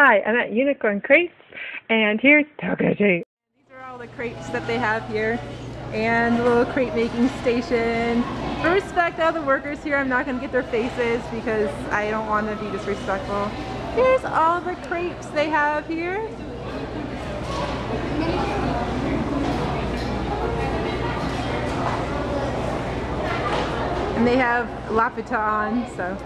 Hi, I'm at Unicorn Crepes, and here's Takashi. These are all the crepes that they have here, and the little crepe making station. For respect of the workers here, I'm not going to get their faces because I don't want to be disrespectful. Here's all the crepes they have here. And they have Lapita on, so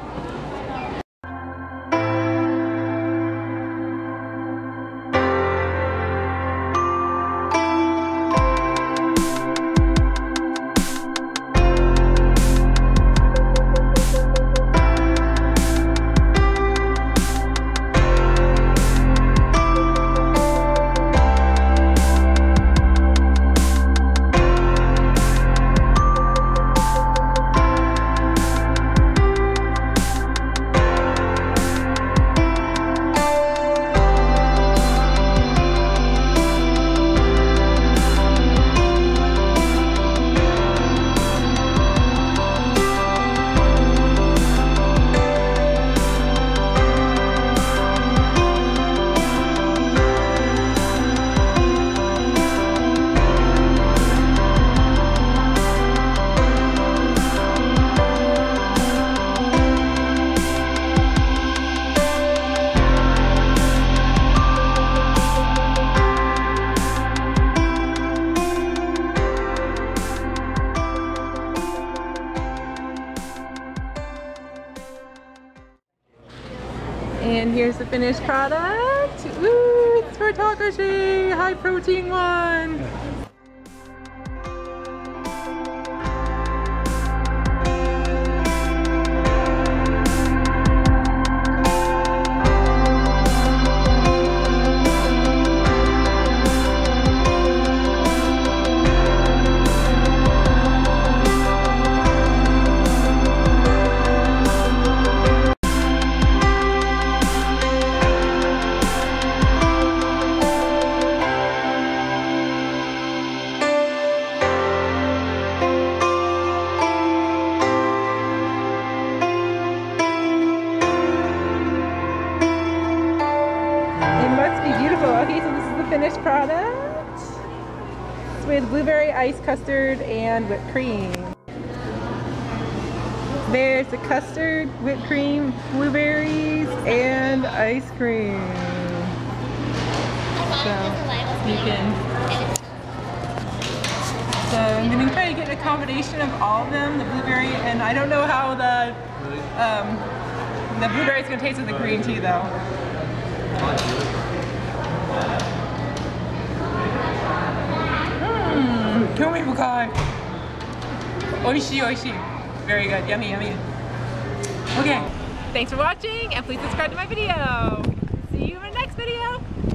And here's the finished product. Ooh, it's for Takashi, high protein one. Finished product. It's with blueberry ice custard and whipped cream. There's the custard, whipped cream, blueberries, and ice cream. So you can. So I'm gonna try to get a combination of all of them, the blueberry, and I don't know how the um, the blueberry is gonna taste with the green tea though. Mmm, Kumi Bukai. Oishii, oishii. Very good, yummy, yummy. Okay, thanks for watching and please subscribe to my video. See you in the next video.